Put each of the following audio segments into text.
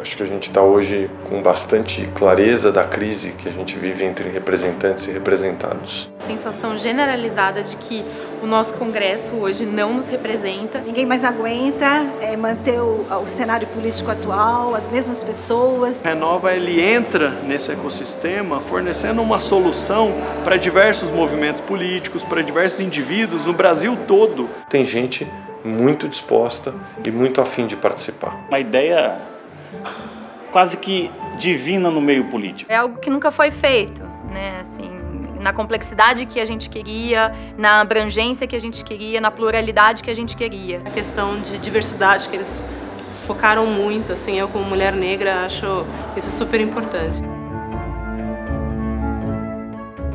Acho que a gente está hoje com bastante clareza da crise que a gente vive entre representantes e representados. Sensação generalizada de que o nosso Congresso hoje não nos representa. Ninguém mais aguenta é, manter o, o, cenário político atual, as mesmas pessoas. Renova ele entra nesse ecossistema fornecendo uma solução para diversos movimentos políticos, para diversos indivíduos no Brasil todo. Tem gente muito disposta e muito afim de participar. Uma ideia quase que divina no meio político. É algo que nunca foi feito, né? Assim, na complexidade que a gente queria, na abrangência que a gente queria, na pluralidade que a gente queria. A questão de diversidade que eles focaram muito, assim, eu como mulher negra acho isso super importante.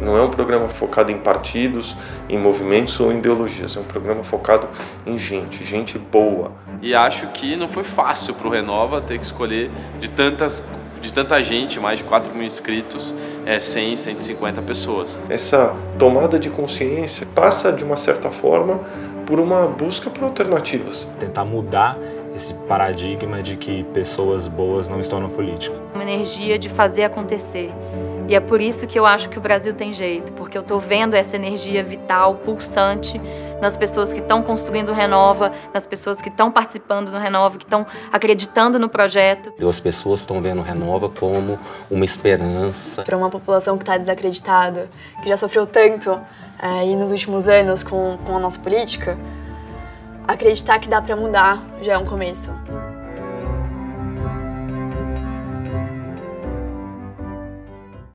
Não é um programa focado em partidos, em movimentos ou em ideologias. É um programa focado em gente, gente boa. E acho que não foi fácil para o Renova ter que escolher de tantas de tanta gente, mais de 4 mil inscritos, é 100, 150 pessoas. Essa tomada de consciência passa, de uma certa forma, por uma busca por alternativas. Tentar mudar esse paradigma de que pessoas boas não estão na política. Uma energia de fazer acontecer. E é por isso que eu acho que o Brasil tem jeito, porque eu estou vendo essa energia vital, pulsante, nas pessoas que estão construindo o Renova, nas pessoas que estão participando do Renova, que estão acreditando no projeto. E as pessoas estão vendo o Renova como uma esperança. Para uma população que está desacreditada, que já sofreu tanto aí nos últimos anos com, com a nossa política, acreditar que dá para mudar já é um começo.